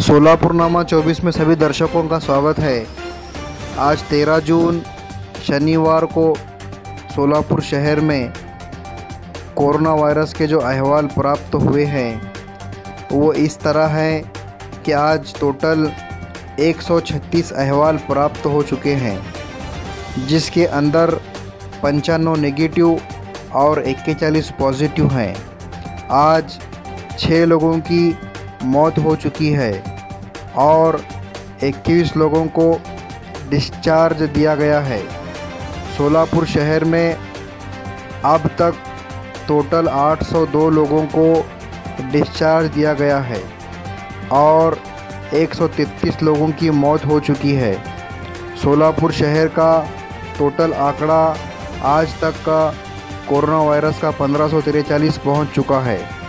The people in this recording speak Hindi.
सोलापुरनामा 24 में सभी दर्शकों का स्वागत है। आज 13 जून, शनिवार को सोलापुर शहर में कोरोना वायरस के जो अहवाल प्राप्त हुए हैं, वो इस तरह हैं कि आज टोटल 136 अहवाल प्राप्त हो चुके हैं, जिसके अंदर पंचानवे नेगेटिव और इक्कीस पॉजिटिव हैं। आज छः लोगों की मौत हो चुकी है। और 21 लोगों को डिस्चार्ज दिया गया है। सोलापुर शहर में अब तक टोटल 802 लोगों को डिस्चार्ज दिया गया है और 133 लोगों की मौत हो चुकी है। सोलापुर शहर का टोटल आंकड़ा आज तक का कोरोना वायरस का पंद्रह पहुँच चुका है।